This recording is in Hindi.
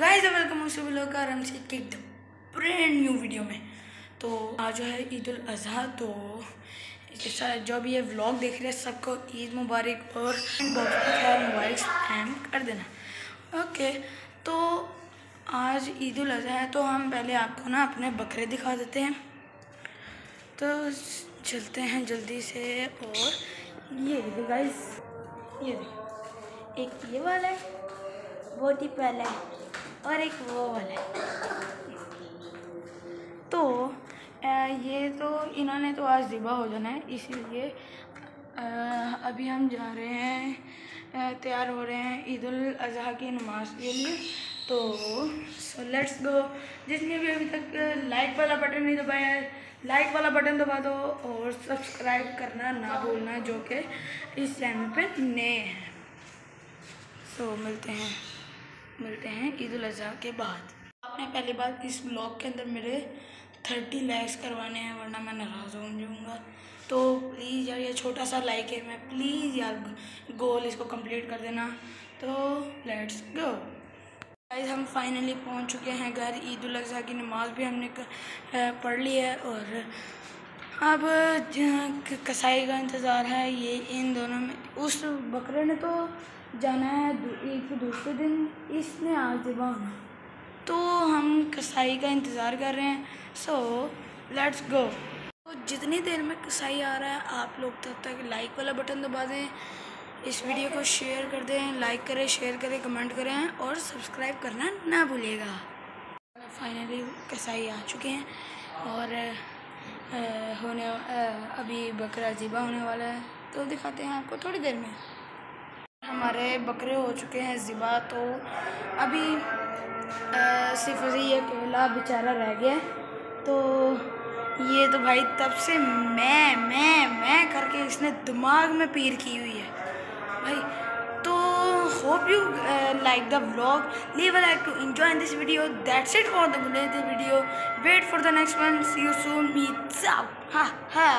गाइस वेलकम लोग आराम से एक ब्रांड न्यू वीडियो में। तो आज जो है ईद उल अजहा तो जो भी ये व्लॉग देख रहे हैं, सबको ईद मुबारक और मोबाइल स्पैम कर देना। ओके तो आज ईद उल अजहा है तो हम पहले आपको ना अपने बकरे दिखा देते हैं। तो चलते हैं जल्दी से, और ये गाइस ये एक ये वाला है, बहुत ही पहला और एक वो वाला तो ये तो इन्होंने तो आज ज़िबा हो जाना है, इसीलिए अभी हम जा रहे हैं तैयार हो रहे हैं ईद अजहा की नमाज़ के लिए। तो सो लेट्स गो जिसने भी अभी तक लाइक वाला बटन नहीं दबाया लाइक वाला बटन दबा दो और सब्सक्राइब करना ना भूलना, जो कि इस चैनल पे नए हैं। सो मिलते हैं। मिलते हैं ईद उल अजहा के बाद। आपने पहली बार इस ब्लॉग के अंदर मेरे थर्टी लाइक्स करवाने हैं, वरना मैं नाराज़ हो जाऊँगा। तो प्लीज़ यार, ये छोटा सा लाइक है, मैं प्लीज़ यार गोल इसको कंप्लीट कर देना। तो लेट्स गो। गाइस हम फाइनली पहुँच चुके हैं घर। ईद अजहा की नमाज़ भी हमने पढ़ ली है और अब कसाई का इंतज़ार है, ये इन दोनों में, उस बकरे ने तो जाना है एक दूसरे दिन। इसने आज होना तो हम कसाई का इंतज़ार कर रहे हैं। सो लेट्स गो तो जितनी देर में कसाई आ रहा है आप लोग तब तक लाइक वाला बटन दबा दें। इस वीडियो को शेयर कर दें। लाइक करें शेयर करें कमेंट करें और सब्सक्राइब करना ना भूलिएगा। फाइनली कसाई आ चुके हैं और आ, होने आ, अभी बकरा ज़िबा होने वाला है। तो दिखाते हैं आपको थोड़ी देर में। हमारे बकरे हो चुके हैं ज़िबा तो अभी सिर्फ़ ये अकेला बेचारा रह गया तो ये तो भाई तब से मैं मैं मैं करके इसने दिमाग में पीर की हुई है। भाई तो hope you like the vlog leave a like to enjoy this video that's it for the video wait for the next one see you soon meets हा हा